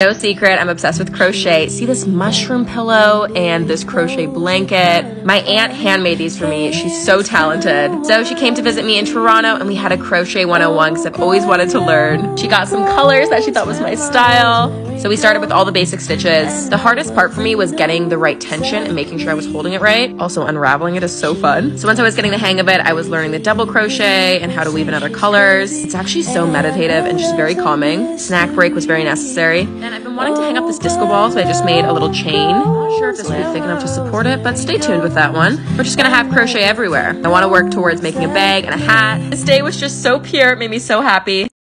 No secret, I'm obsessed with crochet. See this mushroom pillow and this crochet blanket? My aunt handmade these for me. She's so talented. So she came to visit me in Toronto and we had a crochet 101 because I've always wanted to learn. She got some colors that she thought was my style. So we started with all the basic stitches. The hardest part for me was getting the right tension and making sure I was holding it right. Also unraveling it is so fun. So once I was getting the hang of it, I was learning the double crochet and how to weave in other colors. It's actually so meditative and just very calming. Snack break was very necessary. And I've been wanting to hang up this disco ball, so I just made a little chain. Not sure if this will be thick enough to support it, but stay tuned with that one. We're just gonna have crochet everywhere. I wanna work towards making a bag and a hat. This day was just so pure, it made me so happy.